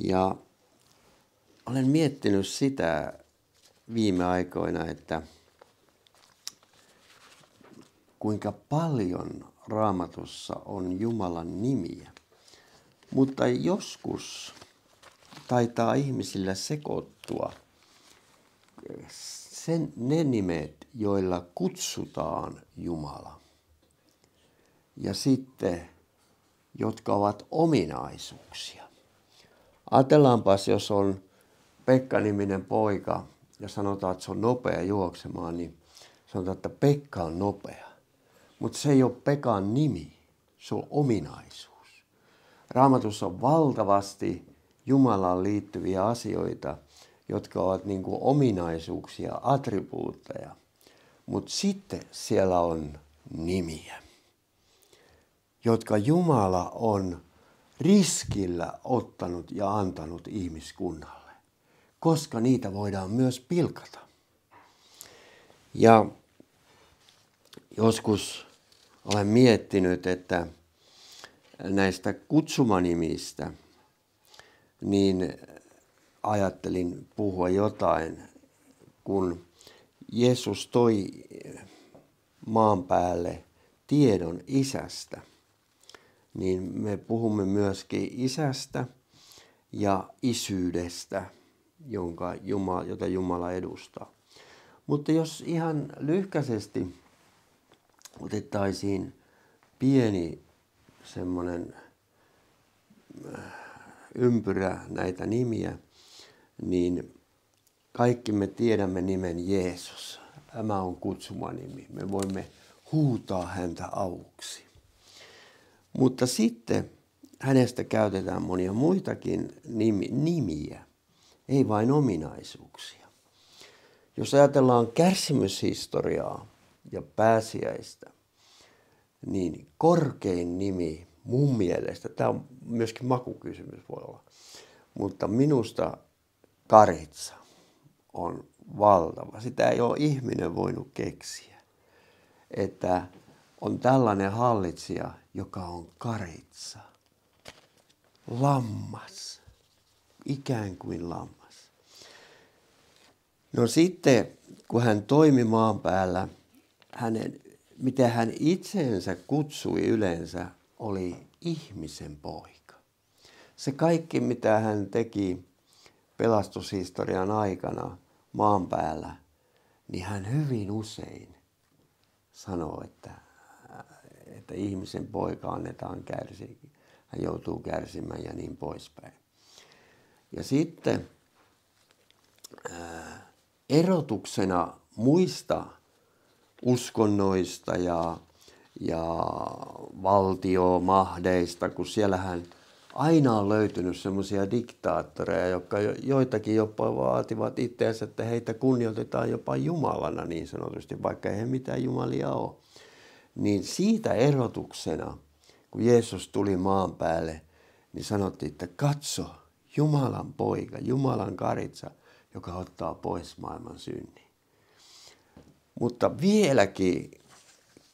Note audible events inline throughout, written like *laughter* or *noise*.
Ja olen miettinyt sitä viime aikoina, että kuinka paljon raamatussa on Jumalan nimiä. Mutta joskus taitaa ihmisillä sekoittua sen, ne nimet, joilla kutsutaan Jumala. Ja sitten, jotka ovat ominaisuuksia. Ajatellaanpas, jos on Pekka-niminen poika ja sanotaan, että se on nopea juoksemaan, niin sanotaan, että Pekka on nopea. Mutta se ei ole Pekan nimi, se on ominaisuus. Raamatussa on valtavasti Jumalaan liittyviä asioita, jotka ovat niin kuin ominaisuuksia, attribuutteja. Mutta sitten siellä on nimiä, jotka Jumala on riskillä ottanut ja antanut ihmiskunnalle, koska niitä voidaan myös pilkata. Ja joskus olen miettinyt, että näistä kutsumanimistä, niin ajattelin puhua jotain, kun Jeesus toi maan päälle tiedon isästä, niin me puhumme myöskin isästä ja isyydestä, jonka Jumala, jota Jumala edustaa. Mutta jos ihan lyhkäisesti otettaisiin pieni semmoinen äh, ympyrä näitä nimiä, niin kaikki me tiedämme nimen Jeesus. Tämä on kutsuma nimi. Me voimme huutaa häntä avuksi. Mutta sitten hänestä käytetään monia muitakin nimi, nimiä, ei vain ominaisuuksia. Jos ajatellaan kärsimyshistoriaa ja pääsiäistä, niin korkein nimi mun mielestä, tämä on myöskin makukysymys voi olla, mutta minusta karitsa on valtava. Sitä ei ole ihminen voinut keksiä, että on tällainen hallitsija, joka on karitsa. Lammas. Ikään kuin lammas. No sitten, kun hän toimi maan päällä, hänen, mitä hän itseensä kutsui yleensä, oli ihmisen poika. Se kaikki, mitä hän teki pelastushistorian aikana maan päällä, niin hän hyvin usein sanoo, että, että ihmisen poika annetaan kärsiä. Hän joutuu kärsimään ja niin poispäin. Ja sitten erotuksena muista uskonnoista ja, ja valtiomahdeista, kun siellähän aina on löytynyt semmoisia diktaattoreja, jotka joitakin jopa vaativat itseänsä, että heitä kunnioitetaan jopa Jumalana niin sanotusti, vaikka ei he mitään Jumalia ole. Niin siitä erotuksena, kun Jeesus tuli maan päälle, niin sanottiin, että katso, Jumalan poika, Jumalan karitsa, joka ottaa pois maailman synnin. Mutta vieläkin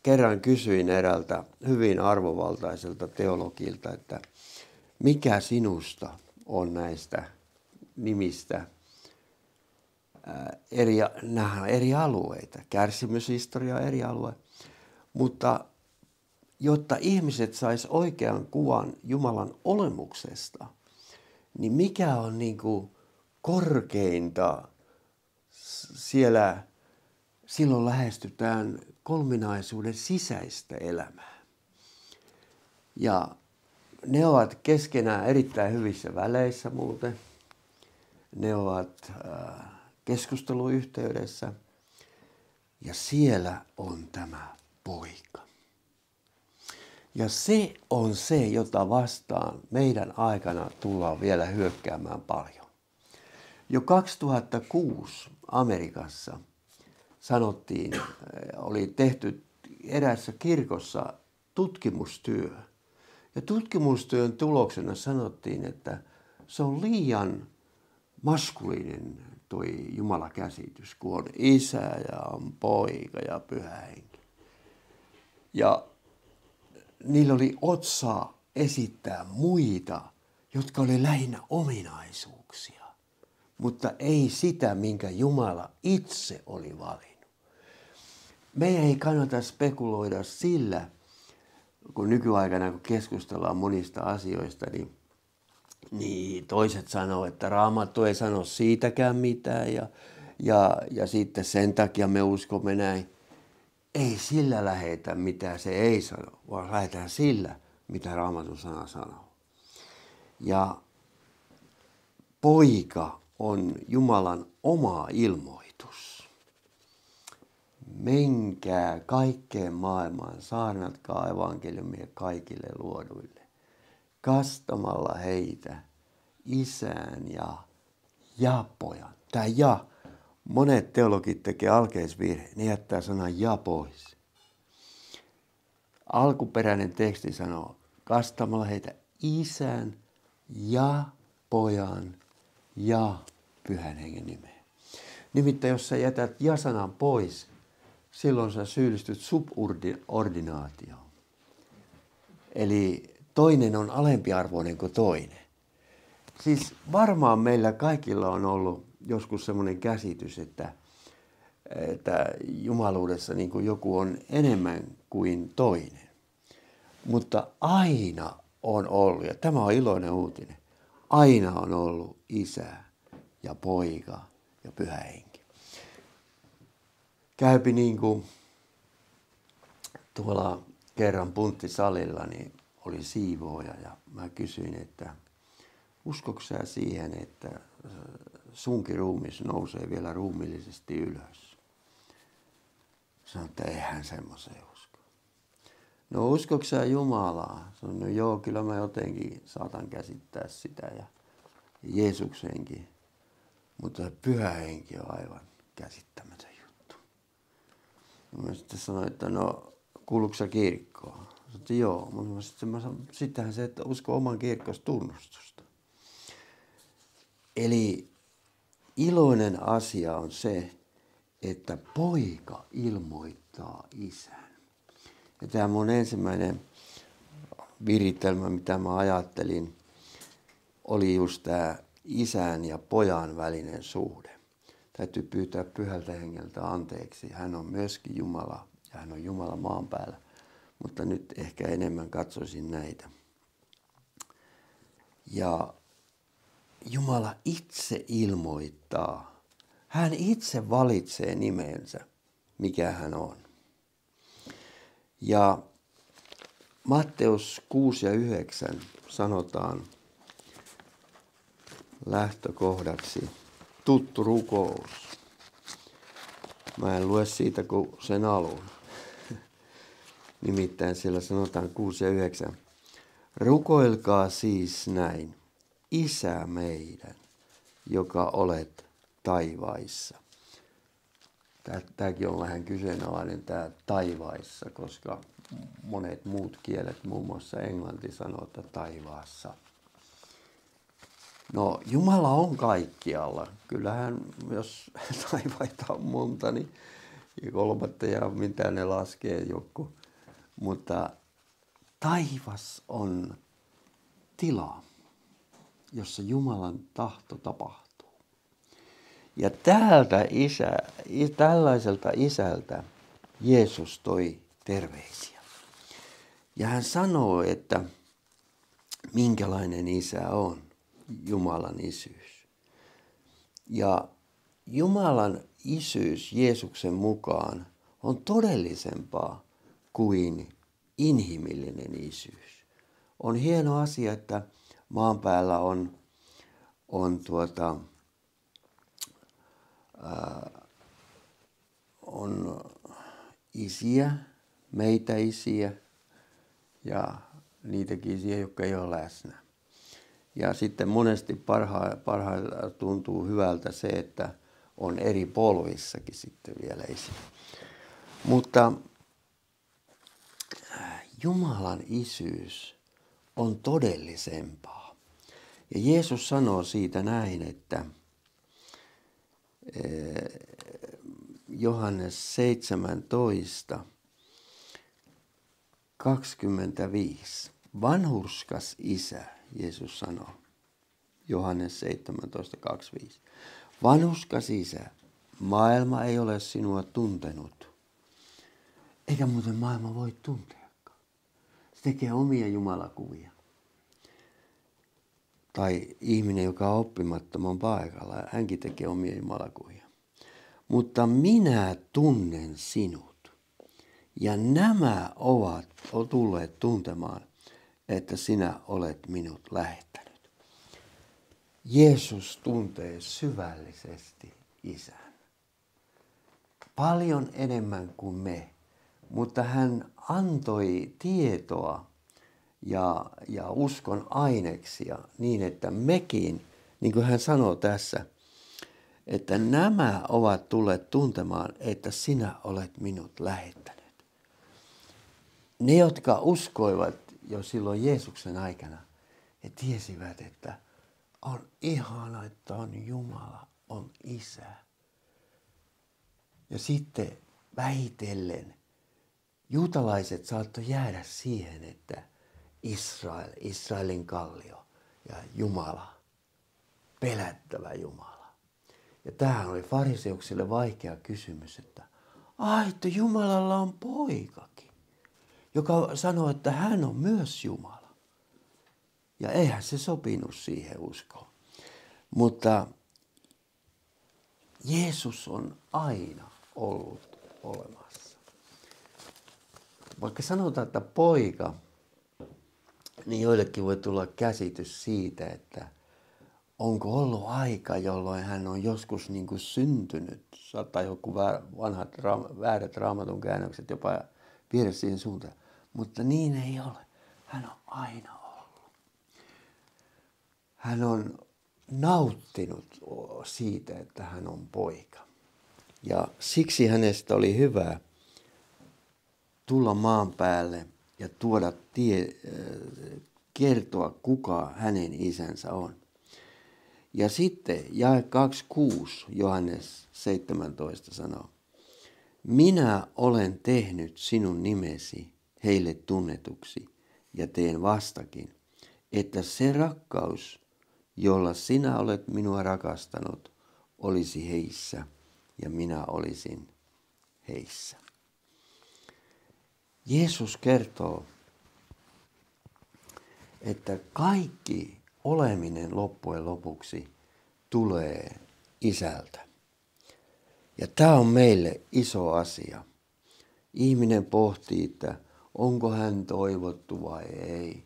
kerran kysyin erältä hyvin arvovaltaiselta teologilta, että mikä sinusta on näistä nimistä eri, nämä eri alueita, kärsimyshistoria eri alue, mutta jotta ihmiset sais oikean kuvan Jumalan olemuksesta, niin mikä on niin kuin korkeinta siellä silloin lähestytään kolminaisuuden sisäistä elämää. Ja ne ovat keskenään erittäin hyvissä väleissä muuten. Ne ovat äh, keskusteluyhteydessä. Ja siellä on tämä poika. Ja se on se, jota vastaan meidän aikana tullaan vielä hyökkäämään paljon. Jo 2006 Amerikassa sanottiin, äh, oli tehty erässä kirkossa tutkimustyö – ja tutkimustyön tuloksena sanottiin, että se on liian maskuliinen tuo Jumalakäsitys, kun on isä ja on poika ja pyhä henki. Ja niillä oli otsaa esittää muita jotka oli lähinnä ominaisuuksia, mutta ei sitä, minkä Jumala itse oli valinnut. Meidän ei kannata spekuloida sillä, kun nykyaikana kun keskustellaan monista asioista, niin, niin toiset sanoo, että raamattu ei sano siitäkään mitään ja, ja, ja sitten sen takia me uskomme näin. Ei sillä lähetä, mitä se ei sano, vaan lähetään sillä, mitä raamatun sana sanoo. Ja poika on Jumalan oma ilmoitus. Menkää kaikkeen maailmaan, saarnatkaa evankeliumia kaikille luoduille, kastamalla heitä isään ja, ja pojan. Tämä ja, monet teologit tekee alkeisvirhe, ne jättää sanan ja pois. Alkuperäinen teksti sanoo, kastamalla heitä isän ja pojan ja pyhän hengen nimeen. Nimittäin jos sä jätät ja-sanan pois, silloin sä syyllistyt subordinaatioon. Eli toinen on alempiarvoinen kuin toinen. Siis varmaan meillä kaikilla on ollut joskus semmoinen käsitys, että, että jumaluudessa niin kuin joku on enemmän kuin toinen. Mutta aina on ollut, ja tämä on iloinen uutinen, aina on ollut isä ja poika ja pyhä henki. Käypi niin kuin tuolla kerran punttisalilla, niin oli siivooja ja mä kysyin, että uskoksa sä siihen, että sunkin ruumis nousee vielä ruumillisesti ylös? Sanoin, että eihän semmoiseen No uskoksa sä Jumalaa? Sanoin, no joo, kyllä mä jotenkin saatan käsittää sitä ja Jeesuksenkin. Mutta pyhä henki on aivan käsittämätön juttu. Mä sitten sanoin, että no kuuluuko sä kirkkoon? Sanoin, että joo, mutta sitten mä sanoin, sittenhän se, että usko oman kirkkos tunnustusta. Eli iloinen asia on se, että poika ilmoittaa isän. Ja tämä mun ensimmäinen viritelmä, mitä mä ajattelin, oli just tämä isän ja pojan välinen suhde. Täytyy pyytää pyhältä hengeltä anteeksi. Hän on myöskin Jumala ja hän on Jumala maan päällä. Mutta nyt ehkä enemmän katsoisin näitä. Ja Jumala itse ilmoittaa. Hän itse valitsee nimensä, mikä hän on. Ja Matteus 6 ja 9 sanotaan lähtökohdaksi tuttu rukous. Mä en lue siitä kuin sen alun. *laughs* Nimittäin siellä sanotaan 6 ja 9. Rukoilkaa siis näin. Isä meidän, joka olet taivaissa tämäkin on vähän kyseenalainen tämä taivaissa, koska monet muut kielet, muun muassa englanti sanoo, että taivaassa. No Jumala on kaikkialla. Kyllähän jos *laughs* taivaita on monta, niin kolmatta ja mitä ne laskee joku. Mutta taivas on tila, jossa Jumalan tahto tapahtuu. Ja täältä isä, tällaiselta isältä Jeesus toi terveisiä. Ja hän sanoo, että minkälainen isä on Jumalan isyys. Ja Jumalan isyys Jeesuksen mukaan on todellisempaa kuin inhimillinen isyys. On hieno asia, että maan päällä on, on tuota, on isiä, meitä isiä ja niitäkin isiä, jotka ei ole läsnä. Ja sitten monesti parha, parhailla tuntuu hyvältä se, että on eri polvissakin sitten vielä isiä. Mutta Jumalan isyys on todellisempaa. Ja Jeesus sanoo siitä näin, että – Johannes 17, 25. Vanhurskas isä, Jeesus sanoo. Johannes 17.25. Vanuska sisä, maailma ei ole sinua tuntenut. Eikä muuten maailma voi tunteakaan. Se tekee omia jumalakuvia. Tai ihminen, joka on oppimattoman paikalla, hänkin tekee omia jumalakuvia. Mutta minä tunnen sinut. Ja nämä ovat tulleet tuntemaan, että sinä olet minut lähettänyt. Jeesus tuntee syvällisesti isän. Paljon enemmän kuin me, mutta hän antoi tietoa ja, ja uskon aineksia niin, että mekin, niin kuin hän sanoo tässä, että nämä ovat tulleet tuntemaan, että sinä olet minut lähettänyt. Ne, jotka uskoivat jo silloin Jeesuksen aikana, he tiesivät, että on ihana, että on Jumala, on Isä. Ja sitten väitellen juutalaiset saattoi jäädä siihen, että Israel, Israelin kallio ja Jumala, pelättävä Jumala. Ja tämähän oli fariseuksille vaikea kysymys, että ai, että Jumalalla on poikakin, joka sanoo, että hän on myös Jumala. Ja eihän se sopinut siihen uskoon. Mutta Jeesus on aina ollut olemassa. Vaikka sanotaan, että poika, niin joillekin voi tulla käsitys siitä, että onko ollut aika, jolloin hän on joskus niin kuin syntynyt. Saattaa joku vanhat väärät raamatun käännökset jopa viedä siihen suuntaan. Mutta niin ei ole. Hän on aina ollut. Hän on nauttinut siitä, että hän on poika. Ja siksi hänestä oli hyvä tulla maan päälle ja tuoda tie, kertoa, kuka hänen isänsä on. Ja sitten jae 26 Johannes 17 sanoo, minä olen tehnyt sinun nimesi heille tunnetuksi ja teen vastakin, että se rakkaus, jolla sinä olet minua rakastanut, olisi heissä ja minä olisin heissä. Jeesus kertoo, että kaikki oleminen loppujen lopuksi tulee isältä. Ja tämä on meille iso asia. Ihminen pohtii, että onko hän toivottu vai ei.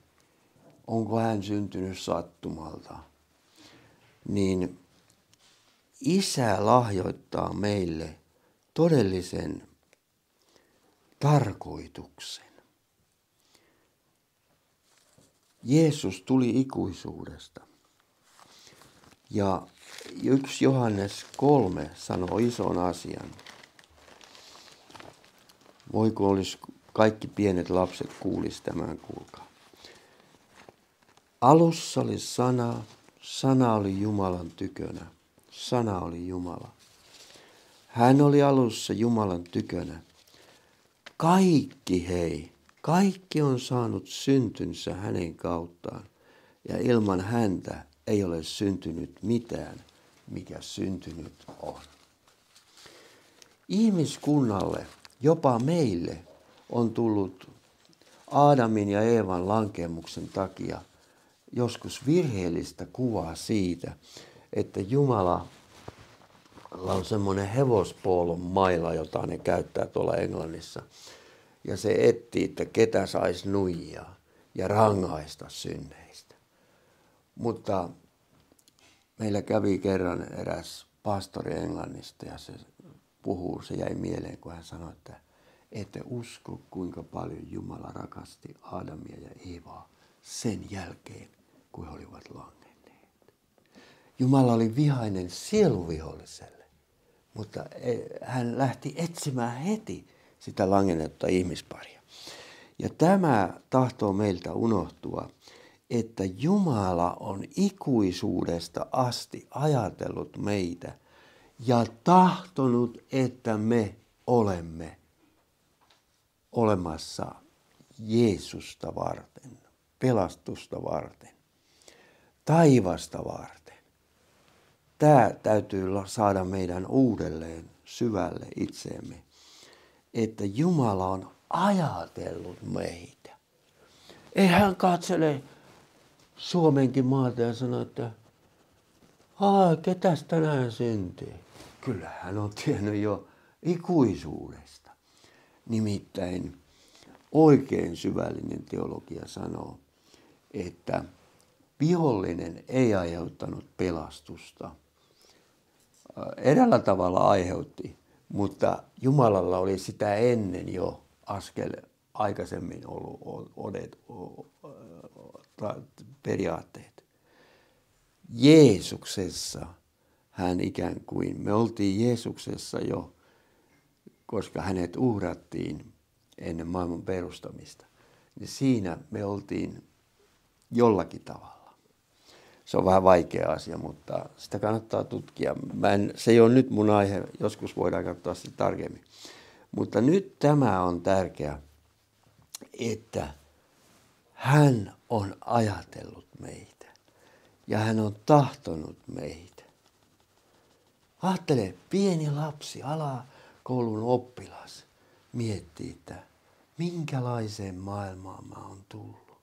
Onko hän syntynyt sattumalta. Niin isä lahjoittaa meille todellisen tarkoituksen. Jeesus tuli ikuisuudesta. Ja yksi Johannes kolme sanoo ison asian. Voiko olisi kaikki pienet lapset kuulisi tämän, kuulkaa. Alussa oli sana, sana oli Jumalan tykönä, sana oli Jumala. Hän oli alussa Jumalan tykönä. Kaikki hei, kaikki on saanut syntynsä hänen kauttaan, ja ilman häntä ei ole syntynyt mitään, mikä syntynyt on. Ihmiskunnalle, jopa meille, on tullut Aadamin ja Eevan lankemuksen takia joskus virheellistä kuvaa siitä, että Jumala on semmoinen hevospoolon maila, jota ne käyttää tuolla Englannissa – ja se etti, että ketä saisi nuijaa ja rangaista synneistä. Mutta meillä kävi kerran eräs pastori Englannista ja se puhuu, se jäi mieleen, kun hän sanoi, että ette usko, kuinka paljon Jumala rakasti Adamia ja Eevaa sen jälkeen, kun he olivat langenneet. Jumala oli vihainen sieluviholliselle, mutta e, hän lähti etsimään heti sitä langennetta ihmisparia. Ja tämä tahtoo meiltä unohtua, että Jumala on ikuisuudesta asti ajatellut meitä ja tahtonut, että me olemme olemassa Jeesusta varten, pelastusta varten. taivasta varten. Tämä täytyy saada meidän uudelleen syvälle itseemme, että Jumala on ajatellut meitä. Ei hän katsele Suomenkin maata ja sano, että Aa, ketäs tänään syntyy? Kyllä hän on tiennyt jo ikuisuudesta. Nimittäin oikein syvällinen teologia sanoo, että vihollinen ei aiheuttanut pelastusta. Edellä tavalla aiheutti, mutta Jumalalla oli sitä ennen jo askel aikaisemmin ollut odet, periaatteet. Jeesuksessa hän ikään kuin, me oltiin Jeesuksessa jo, koska hänet uhrattiin ennen maailman perustamista. Niin siinä me oltiin jollakin tavalla. Se on vähän vaikea asia, mutta sitä kannattaa tutkia. Mä en, se ei ole nyt mun aihe, joskus voidaan katsoa sitä tarkemmin. Mutta nyt tämä on tärkeä, että hän on ajatellut meitä ja hän on tahtonut meitä. Ajattele, pieni lapsi, alakoulun oppilas, miettii, että minkälaiseen maailmaan mä oon tullut.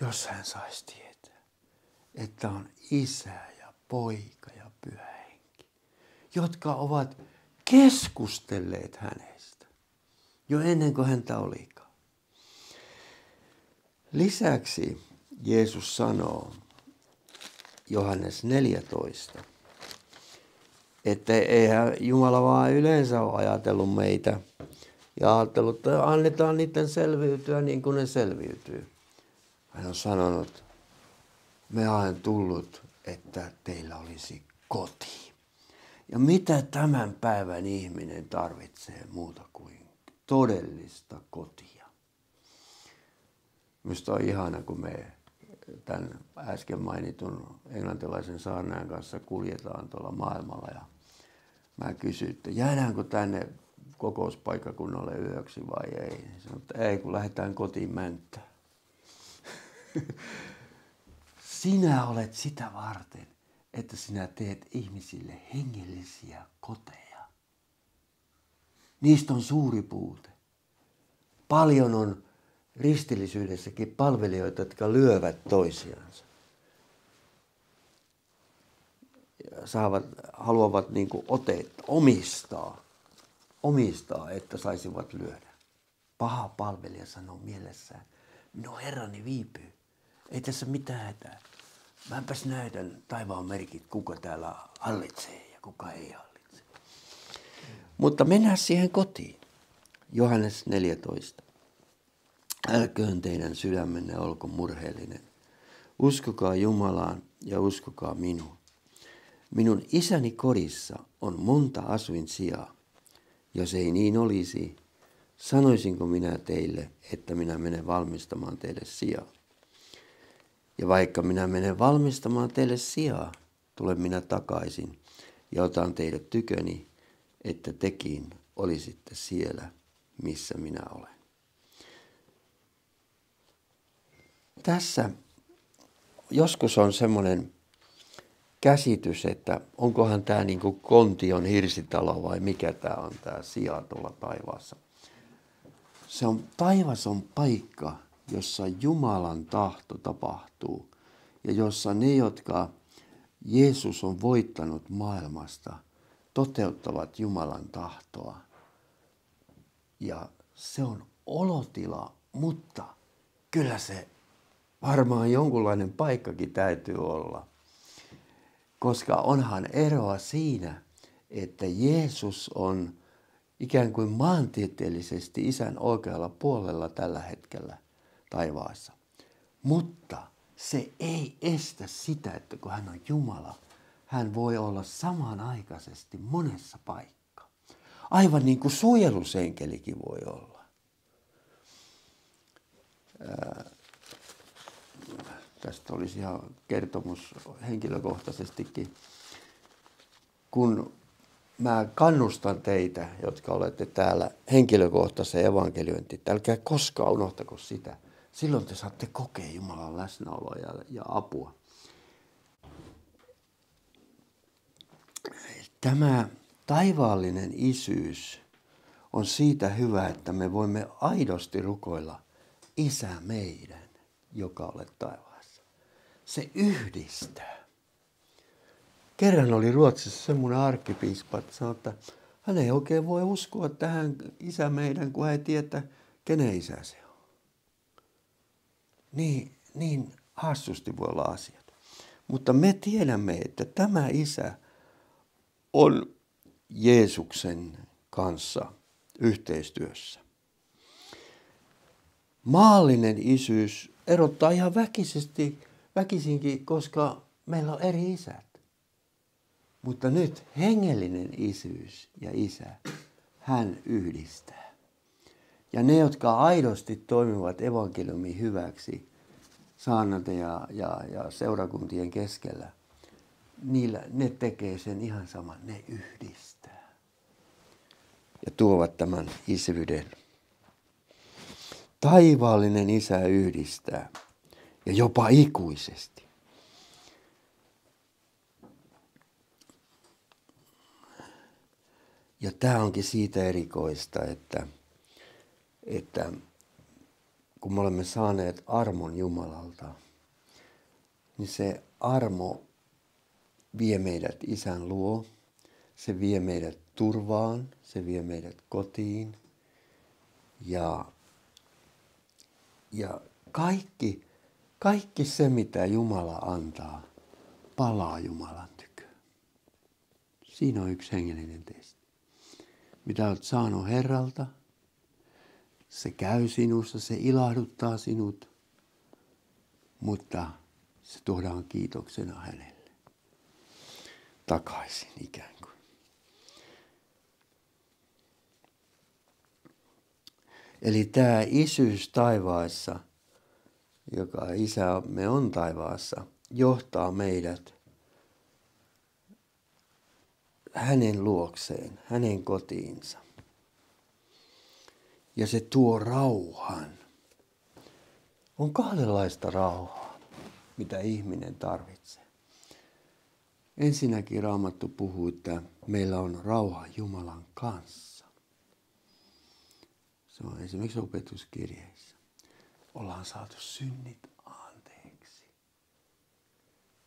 Jos hän saisi tietää, että on isä ja poika ja pyhä henki, jotka ovat keskustelleet hänestä jo ennen kuin häntä olikaan. Lisäksi Jeesus sanoo Johannes 14, että eihän Jumala vaan yleensä ole ajatellut meitä ja ajatellut, että annetaan niiden selviytyä niin kuin ne selviytyy. Hän on sanonut, me olen tullut, että teillä olisi koti. Ja mitä tämän päivän ihminen tarvitsee muuta kuin todellista kotia. Minusta on ihana, kun me tämän äsken mainitun englantilaisen saarnaajan kanssa kuljetaan tuolla maailmalla ja mä kysyin, että jäädäänkö tänne kokouspaikkakunnalle yöksi vai ei. Sanoin, että ei, kun lähdetään kotiin mänttää. *laughs* sinä olet sitä varten, että sinä teet ihmisille hengellisiä koteja. Niistä on suuri puute. Paljon on ristillisyydessäkin palvelijoita, jotka lyövät toisiansa. Ja saavat, haluavat niin otet, omistaa, omistaa, että saisivat lyödä. Paha palvelija sanoo mielessään, minun herrani viipyy. Ei tässä mitään hätää. Mäpäs näytän taivaan merkit, kuka täällä hallitsee ja kuka ei hallitse. Mutta mennään siihen kotiin. Johannes 14. Älköön teidän sydämenne olko murheellinen. Uskokaa Jumalaan ja uskokaa minuun. Minun isäni kodissa on monta asuin sijaa. Jos ei niin olisi, sanoisinko minä teille, että minä menen valmistamaan teille sijaa. Ja vaikka minä menen valmistamaan teille sijaa, tulen minä takaisin ja otan teidät tyköni, että tekin olisitte siellä, missä minä olen. Tässä joskus on semmoinen käsitys, että onkohan tämä niin kuin Kontion hirsitalo vai mikä tämä on tämä sija tuolla taivaassa. Se on, taivas on paikka, jossa Jumalan tahto tapahtuu ja jossa ne, jotka Jeesus on voittanut maailmasta, toteuttavat Jumalan tahtoa. Ja se on olotila, mutta kyllä se varmaan jonkunlainen paikkakin täytyy olla. Koska onhan eroa siinä, että Jeesus on ikään kuin maantieteellisesti isän oikealla puolella tällä hetkellä taivaassa. Mutta se ei estä sitä, että kun hän on Jumala, hän voi olla samanaikaisesti monessa paikkaa. Aivan niin kuin suojelusenkelikin voi olla. Tästä olisi ihan kertomus henkilökohtaisestikin. Kun mä kannustan teitä, jotka olette täällä henkilökohtaisen evankeliointi, älkää koskaan unohtako sitä. Silloin te saatte kokea Jumalan läsnäoloa ja, ja apua. Tämä taivaallinen isyys on siitä hyvä, että me voimme aidosti rukoilla Isä meidän, joka olet taivaassa. Se yhdistää. Kerran oli Ruotsissa semmoinen arkkipiispa, että sanoi, että hän ei oikein voi uskoa tähän Isä meidän, kun hän ei tiedä, kenen isä se on. Niin, niin hassusti voi olla asiat. Mutta me tiedämme, että tämä isä on Jeesuksen kanssa yhteistyössä. Maallinen isyys erottaa ihan väkisesti, väkisinkin, koska meillä on eri isät. Mutta nyt hengellinen isyys ja isä, hän yhdistää. Ja ne, jotka aidosti toimivat evankeliumin hyväksi saannat ja, ja, ja seurakuntien keskellä, niillä, ne tekee sen ihan saman, ne yhdistää. Ja tuovat tämän isyyden. Taivaallinen isä yhdistää ja jopa ikuisesti. Ja tämä onkin siitä erikoista, että, että kun me olemme saaneet armon Jumalalta, niin se armo vie meidät isän luo, se vie meidät turvaan, se vie meidät kotiin ja, ja kaikki, kaikki se, mitä Jumala antaa, palaa Jumalan tykö. Siinä on yksi hengellinen testi. Mitä olet saanut Herralta, se käy sinussa, se ilahduttaa sinut, mutta se tuodaan kiitoksena hänelle takaisin ikään kuin. Eli tämä isyys taivaassa, joka isämme on taivaassa, johtaa meidät hänen luokseen, hänen kotiinsa. Ja se tuo rauhan. On kahdenlaista rauhaa, mitä ihminen tarvitsee. Ensinnäkin Raamattu puhuu, että meillä on rauha Jumalan kanssa. Se on esimerkiksi opetuskirjeissä. Ollaan saatu synnit anteeksi.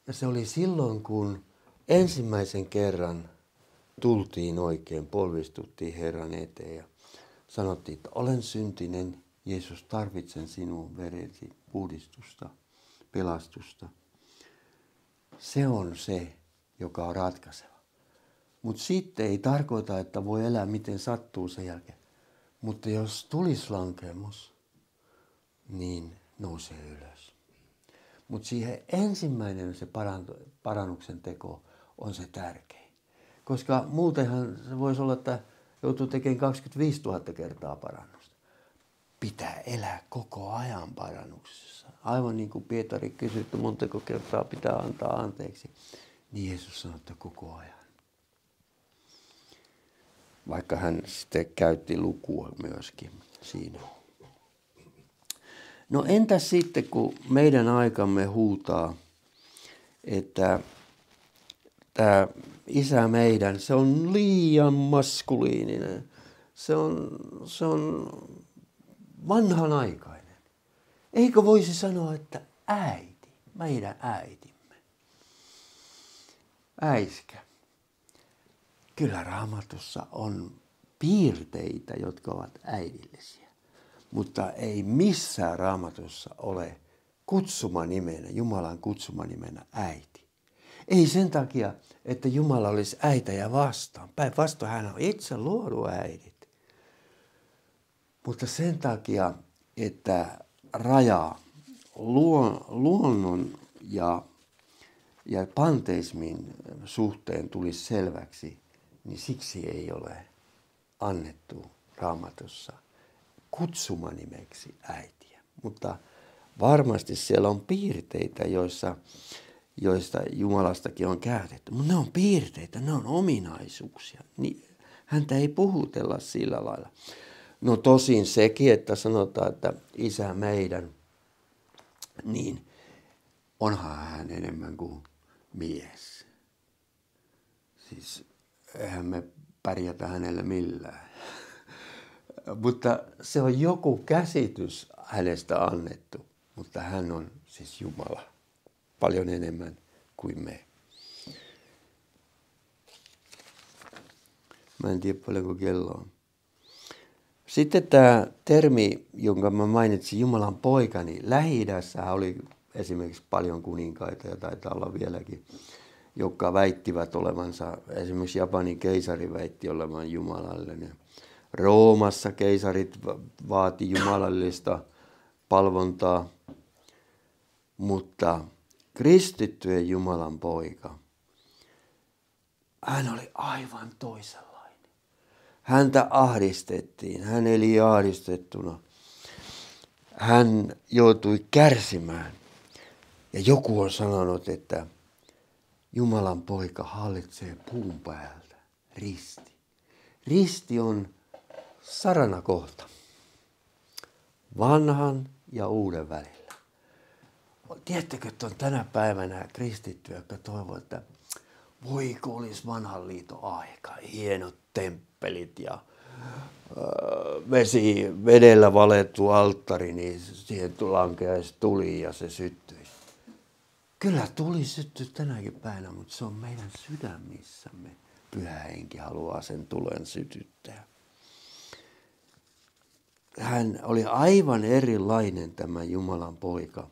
Ja se oli silloin, kun ensimmäisen kerran tultiin oikein, polvistuttiin Herran eteen ja sanottiin, että olen syntinen, Jeesus, tarvitsen sinun veresi puhdistusta, pelastusta. Se on se, joka on ratkaiseva. Mutta sitten ei tarkoita, että voi elää miten sattuu sen jälkeen. Mutta jos tulisi lankemus, niin nousee ylös. Mutta siihen ensimmäinen se parannuksen teko on se tärkein. Koska muutenhan se voisi olla, että joutuu tekemään 25 000 kertaa parannusta. Pitää elää koko ajan parannuksessa. Aivan niin kuin Pietari kysyi, että montako kertaa pitää antaa anteeksi. Niin Jeesus sanoi, että koko ajan. Vaikka hän sitten käytti lukua myöskin siinä. No entäs sitten, kun meidän aikamme huutaa, että tämä isä meidän, se on liian maskuliininen. Se on, se on vanhanaikainen. Eikö voisi sanoa, että äiti, meidän äiti äiskä. Kyllä raamatussa on piirteitä, jotka ovat äidillisiä, mutta ei missään raamatussa ole kutsumanimenä, Jumalan kutsumanimenä äiti. Ei sen takia, että Jumala olisi äitä vastaan. Päinvastoin hän on itse luodu äidit. Mutta sen takia, että raja luonnon ja ja panteismin suhteen tulisi selväksi, niin siksi ei ole annettu raamatussa kutsumanimeksi äitiä. Mutta varmasti siellä on piirteitä, joissa, joista Jumalastakin on käytetty. Mutta ne on piirteitä, ne on ominaisuuksia. Niin häntä ei puhutella sillä lailla. No tosin sekin, että sanotaan, että isä meidän, niin onhan hän enemmän kuin mies. Siis eihän me pärjätä hänelle millään. *laughs* mutta se on joku käsitys hänestä annettu, mutta hän on siis Jumala paljon enemmän kuin me. Mä en tiedä paljonko kello on. Sitten tämä termi, jonka mä mainitsin, Jumalan poika, niin lähi oli esimerkiksi paljon kuninkaita ja taitaa olla vieläkin, jotka väittivät olevansa, esimerkiksi Japanin keisari väitti olevan jumalallinen. Roomassa keisarit vaati jumalallista palvontaa, mutta kristittyjen Jumalan poika, hän oli aivan toisenlainen. Häntä ahdistettiin, hän eli ahdistettuna. Hän joutui kärsimään. Ja joku on sanonut, että Jumalan poika hallitsee puun päältä, risti. Risti on sarana kohta. Vanhan ja uuden välillä. Tiedättekö, että on tänä päivänä kristittyjä, jotka toivovat, että voi kun olisi vanhan liiton aika, hienot temppelit ja vesi, vedellä valettu alttari, niin siihen lankeaisi tuli ja se syttyi. Kyllä tuli syttyä tänäkin päivänä, mutta se on meidän sydämissämme. Pyhä henki haluaa sen tulen sytyttää. Hän oli aivan erilainen tämä Jumalan poika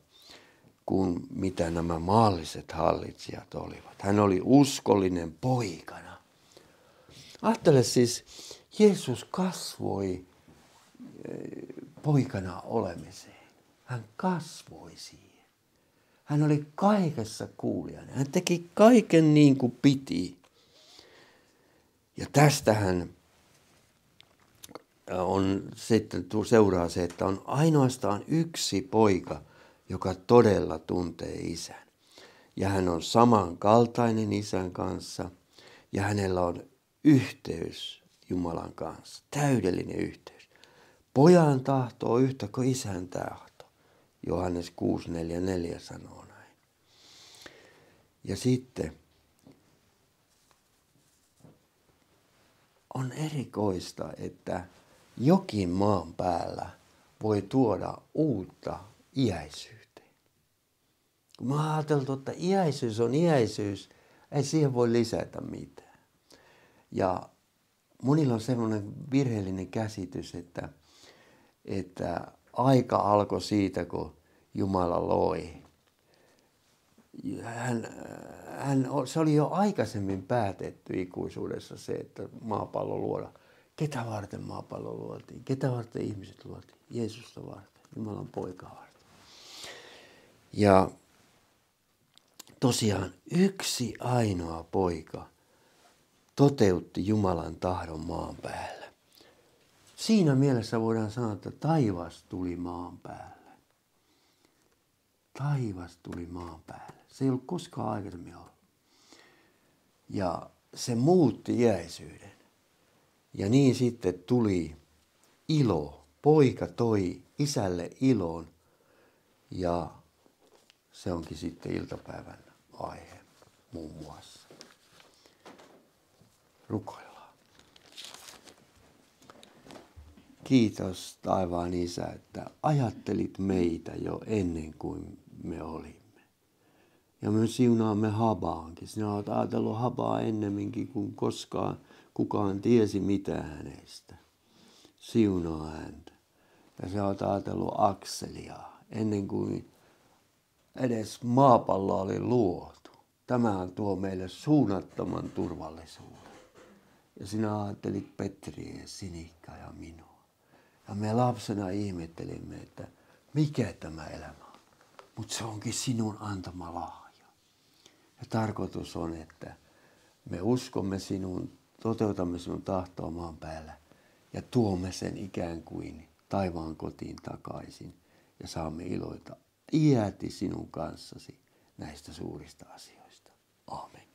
kuin mitä nämä maalliset hallitsijat olivat. Hän oli uskollinen poikana. Ajattele siis, Jeesus kasvoi eh, poikana olemiseen. Hän kasvoi siihen. Hän oli kaikessa kuulijana. Hän teki kaiken niin kuin piti. Ja tästähän on sitten seuraa se, että on ainoastaan yksi poika, joka todella tuntee isän. Ja hän on samankaltainen isän kanssa ja hänellä on yhteys Jumalan kanssa, täydellinen yhteys. Pojan tahto on yhtä kuin isän tahto. Johannes 6.4.4 sanoo näin. Ja sitten on erikoista, että jokin maan päällä voi tuoda uutta iäisyyttä. Kun mä ajateltu, että iäisyys on iäisyys, ei siihen voi lisätä mitään. Ja monilla on semmoinen virheellinen käsitys, että, että aika alkoi siitä, kun Jumala loi. Hän, hän, se oli jo aikaisemmin päätetty ikuisuudessa se, että maapallo luoda. Ketä varten maapallo luotiin? Ketä varten ihmiset luotiin? Jeesusta varten, Jumalan poika varten. Ja tosiaan yksi ainoa poika toteutti Jumalan tahdon maan päällä. Siinä mielessä voidaan sanoa, että taivas tuli maan päälle. Taivas tuli maan päälle. Se ei ollut koskaan aikaisemmin ollut. Ja se muutti iäisyyden. Ja niin sitten tuli ilo. Poika toi isälle ilon ja se onkin sitten iltapäivän aihe muun muassa. Rukoillaan. Kiitos taivaan isä, että ajattelit meitä jo ennen kuin me olimme. Ja me siunaamme Habaankin. Sinä olet ajatellut Habaa ennemminkin kuin koskaan kukaan tiesi mitä hänestä. Siunaa häntä. Ja sä olet ajatellut Akselia ennen kuin edes maapallo oli luotu. Tämähän tuo meille suunnattoman turvallisuuden. Ja sinä ajattelit Petriä, Sinikkaa ja minua. Ja me lapsena ihmettelimme, että mikä tämä elämä on. Mutta se onkin sinun antama lahja. Ja tarkoitus on, että me uskomme sinun, toteutamme sinun tahtoa maan päällä ja tuomme sen ikään kuin taivaan kotiin takaisin ja saamme iloita iäti sinun kanssasi näistä suurista asioista. Aamen.